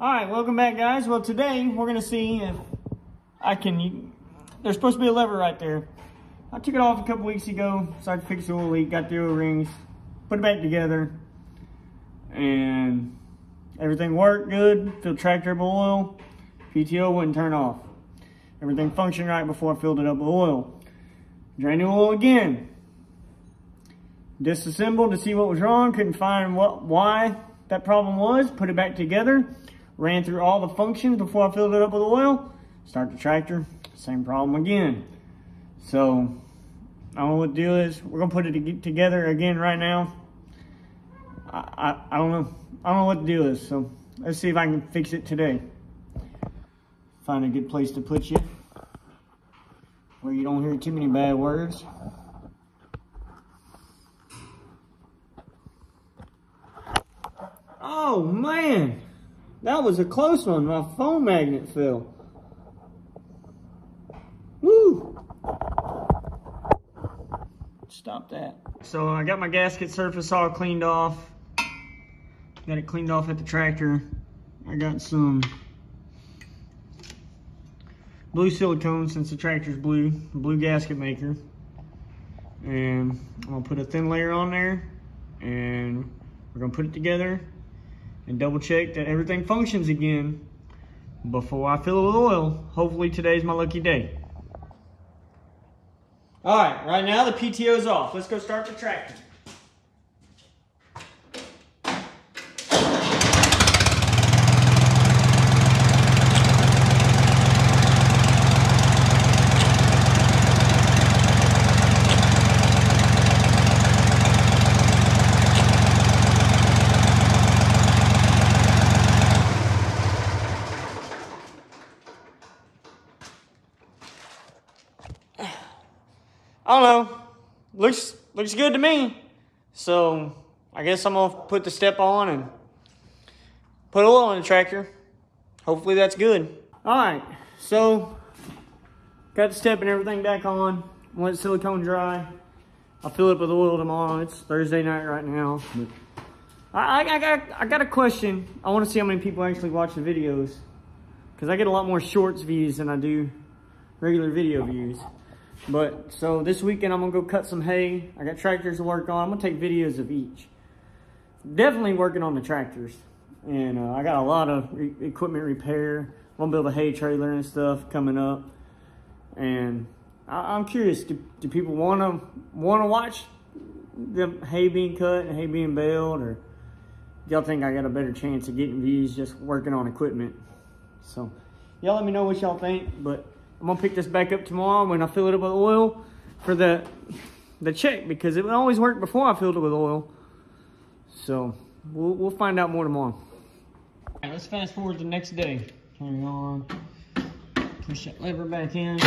All right, welcome back, guys. Well, today we're gonna see if I can. There's supposed to be a lever right there. I took it off a couple weeks ago, started to fix the oil leak, got the O-rings, put it back together, and everything worked good. Filled tractor oil. PTO wouldn't turn off. Everything functioned right before I filled it up with oil. Drain the oil again. Disassembled to see what was wrong. Couldn't find what why that problem was. Put it back together. Ran through all the functions before I filled it up with oil. Start the tractor. Same problem again. So, I don't know what the deal is. We're to put it together again right now. I, I, I don't know. I don't know what the deal is. So, let's see if I can fix it today. Find a good place to put you. Where you don't hear too many bad words. Oh man, that was a close one. My phone magnet fell. Woo! Stop that. So I got my gasket surface all cleaned off. Got it cleaned off at the tractor. I got some blue silicone since the tractor's blue, blue gasket maker. And I'm gonna put a thin layer on there and we're gonna put it together and double check that everything functions again before I fill it with oil. Hopefully today's my lucky day. All right, right now the PTO's off. Let's go start the tractor. I don't know. Looks looks good to me. So I guess I'm gonna put the step on and put oil in the tractor. Hopefully that's good. All right, so got the step and everything back on. Let silicone dry. I'll fill it with oil tomorrow. It's Thursday night right now. I, I, I, got, I got a question. I want to see how many people actually watch the videos. Because I get a lot more shorts views than I do regular video views. But so this weekend I'm gonna go cut some hay. I got tractors to work on. I'm gonna take videos of each. Definitely working on the tractors. And uh, I got a lot of re equipment repair. I'm gonna build a hay trailer and stuff coming up. And I am curious, do, do people wanna wanna watch the hay being cut and hay being baled or y'all think I got a better chance of getting views just working on equipment? So y'all let me know what y'all think, but I'm gonna pick this back up tomorrow when I fill it up with oil for the the check because it would always worked before I filled it with oil. So we'll, we'll find out more tomorrow. All right, let's fast forward to the next day. Turn it on, push that lever back in.